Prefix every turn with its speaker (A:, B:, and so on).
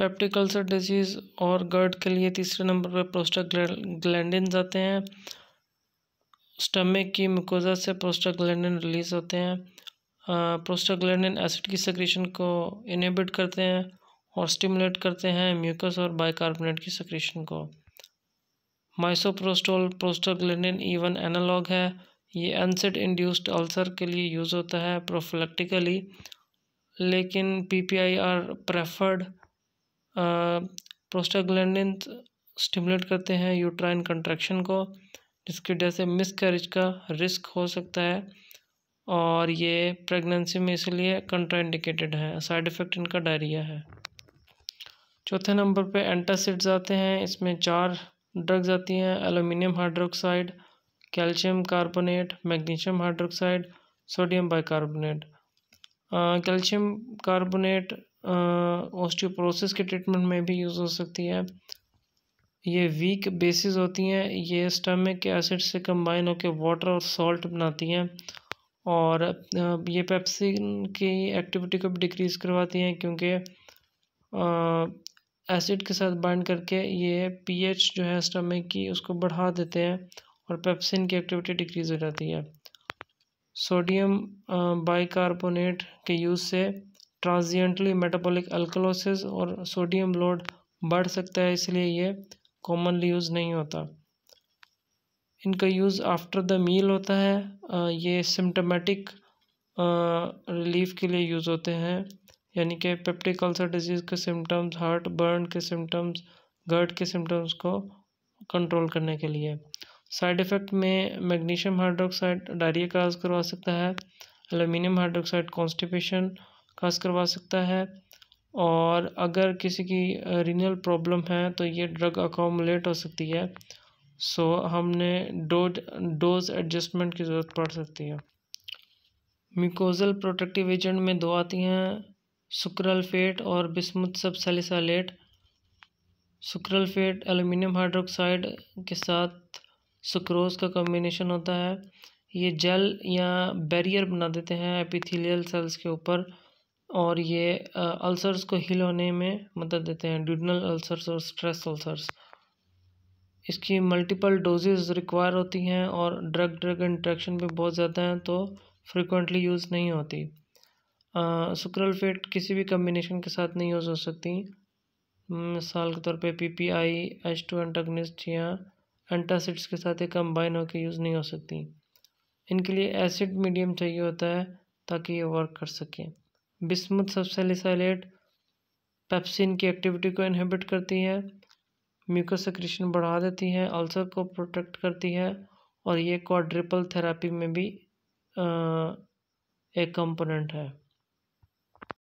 A: Peptic ulcer disease और गर्ड के लिए तीसरे नंबर पर प्रोस्टाग्लैंडिन आते हैं। स्टमक की मुकोजा से प्रोस्टाग्लैंडिन रिलीज़ होते हैं। प्रोस्टाग्लैंडिन एसिड की सक्रीशन को इनहिबिट करते हैं और स्टिमुलेट करते हैं म्यूकस और बाइकार्बोनेट की सक्रीशन को। माइसोप्रोस्टोल प्रोस्टाग्लैंडिन ईवन एनालॉग है। ये एनसेड इंड्यूस्ड अल्सर के लिए यूज़ होता है प्रोफिलेक्टिकली, लेकिन PPI are preferred prostaglandin stimulate करते हैं यूट्राइन कंट्रैक्शन को, जिसकी वजह से मिस का रिस्क हो सकता है और ये प्रेगनेंसी में इसलिए कंट्राइंडिकेटेड है। साइड इफ़ेक्ट इनका डायरिया है। चौथे नंबर पे एंटासिड्स आते हैं। इसमें चार ड्रग्स आती हैं। Aluminium hydroxide calcium carbonate magnesium hydroxide sodium bicarbonate calcium carbonate osteoporosis के ट्रीटमेंट में भी यूज़ हो सकती है। ये वीक बेसिस होती हैं, ये स्टमक के एसिड से कंबाइन होकर वाटर और सॉल्ट बनाती हैं और ये पेप्सिन की एक्टिविटी को भी डिक्रीज़ करवाती हैं क्योंकि एसिड के साथ बाइंड करके ये पीएच जो है स्टमक की उसको बढ़ा देते हैं और पेप्सिन की एक्टिविटी डिक्रीज़ हो जाती है। सोडियम बाइकार्बोनेट के यूज़ से ट्रांजिएंटली मेटाबॉलिक अल्कलोसिस और सोडियम लोड बढ़ सकता है, इसलिए ये कॉमनली यूज़ नहीं होता। इनका यूज़ आफ्टर द मील होता है। ये सिम्टमेटिक रिलीफ के लिए यूज़ होते हैं। यानी कि पेप्टिक अल्सर डिज़ीज़ के सिम्टम्स हार्ट बर्न के सिम्टम्स गर्ट के सिम्टम्स को कंट्रोल करने के लिए। साइड इफ़ेक्ट में मैग्नीशियम हाइड्रोक्साइड डायरिया काज करवा सकता है। एलुमिनियम हाइड्रोक्साइड कॉन्स्टिपेशन काज करवा सकता है। और अगर किसी की रीनल प्रॉब्लम है तो ये ड्रग अकोमलेट हो सकती है। सो हमने डोज डोज एडजस्टमेंट की ज़रूरत पड़ सकती है। म्यूकोजल प्रोटेक्टिव एजेंट में दो आती हैं सुक्रलफेट और बिस्मुथ सब सैलिसालेट सुक्रलफेट एल्यूमिनियम हाइड्रोक्साइड के साथ सुक्रोज का कॉम्बिनेशन होता है। ये जेल या बैरियर बना देते हैं एपिथेलियल सेल्स के ऊपर। और ये अल्सर्स को हील होने में मदद देते हैं ड्यूडनल अल्सर्स और स्ट्रेस अल्सर्स इसकी मल्टीपल डोजेज़ रिक्वायर होती हैं और ड्रग ड्रग इंट्रैक्शन भी बहुत ज़्यादा हैं तो फ्रिक्वेंटली यूज़ नहीं होती। सुक्रलफेट किसी भी कम्बिनेशन के साथ नहीं यूज़ हो सकती। मिसाल के तौर पे P P I H two antagonist या एंटासिड्स के साथ एक कम्बाइन होकर यूज़ नहीं हो सकती। इनके लिए एसिड मीडियम चाहिए होता है ताकि ये वर्क कर सकें। बिस्मुथ सबसेलिसाइलेट पेप्सिन की एक्टिविटी को इनहिबिट करती है म्यूकस सक्रीशन बढ़ा देती है अल्सर को प्रोटेक्ट करती है और ये क्वाड्रिपल थेरेपी में भी आ, एक कंपोनेंट है।